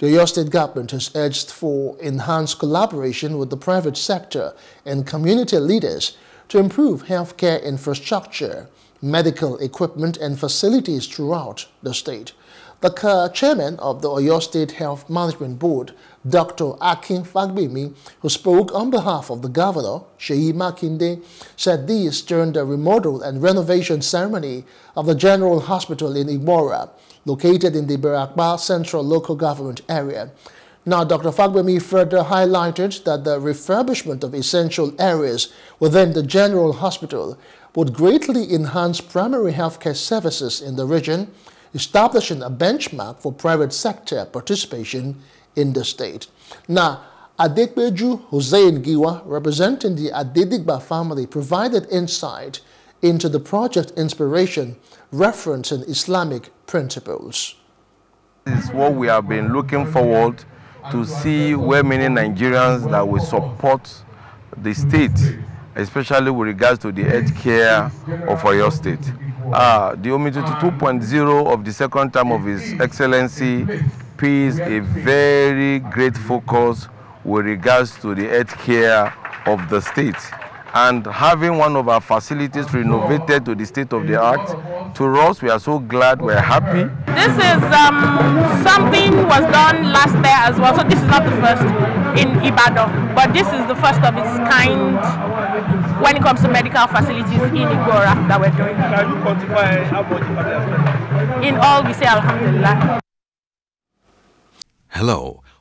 The Oyo State government has urged for enhanced collaboration with the private sector and community leaders to improve healthcare infrastructure, medical equipment and facilities throughout the state. The chairman of the Oyo State Health Management Board, Dr. Akin Fagbemi, who spoke on behalf of the governor, Seyi Makinde, said this during the remodel and renovation ceremony of the General Hospital in Igbora, located in the Ibarapa Central Local Government Area. Now, Dr. Fagbemi further highlighted that the refurbishment of essential areas within the General Hospital would greatly enhance primary healthcare services in the region, establishing a benchmark for private sector participation in the state. Now, Adegbeju Hussein Giwa, representing the Adedigba family, provided insight into the project inspiration referencing Islamic principles. This is what we have been looking forward to see where many Nigerians that will support the state, especially with regards to the health care of Oyo State. Uh, the Omitutu 2.0 of the second term of His Excellency pays a very great focus with regards to the health care of the state. And having one of our facilities renovated to the state of the art to us we are so glad we're happy. This is um, something was done last year as well so this is not the first in ibadan but this is the first of its kind when it comes to medical facilities in igbora that we're doing. Can you quantify how much in all we say alhamdulillah. Hello,